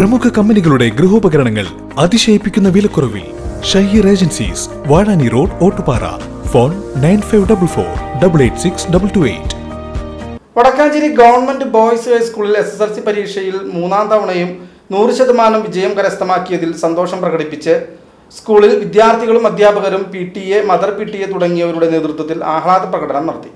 പ്രമുഖ കമ്പനികളുടെ ഗൃഹോപകരണങ്ങൾ അതിശയിപ്പിക്കുന്ന വിലക്കുറവിൽ Shaheer agencies Vazhani road Ottupara. Phone nine five double four double eight six double two eight. Vadakkanchery government boys ഹൈസ്കൂളിൽ S S L C പരീക്ഷയിൽ മൂന്നാം തവണയും നൂറ് ശതമാനം വിജയം കരസ്ഥമാക്കിയതിൽ സന്തോഷം പ്രകടിപ്പിച്ച് സ്കൂളിൽ വിദ്യാർത്ഥികളും അധ്യാപകരും P T A mother P T A തുടങ്ങിയവരുടെ നേതൃത്വത്തിൽ ആഹ്ലാദ പ്രകടനം നടത്തി.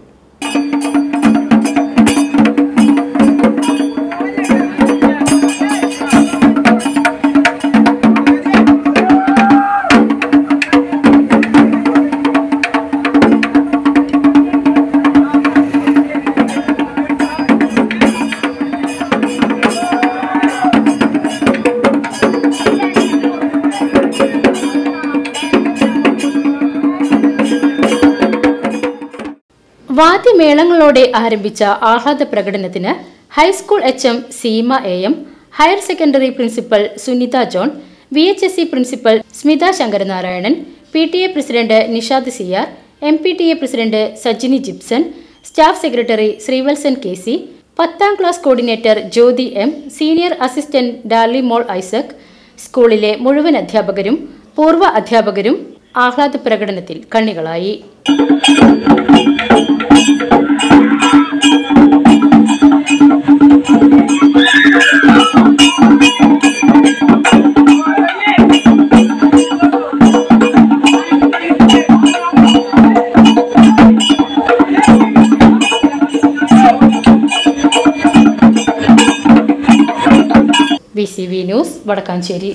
വാദ്യമേളങ്ങളോടെ ആരംഭിച്ച ആഹ്ലാദ പ്രകടനത്തിന് high school H M Seema A M higher secondary principal Sunitha John V H S C principal Smitha Sankaranarayanan P T A president Nishad Siyar M P T A president Sajini Jipson staff secretary Sreevalsan K C പത്താം class coordinator Jyothi M senior assistant Darly Mol Isaac സ്കൂളിലെ മുഴുവൻ അധ്യാപകരും പൂർവ അധ്യാപകരും ആഹ്ലാദ പ്രകടനത്തിൽ കണ്ണികളായി. V C V news Vadakkanchery.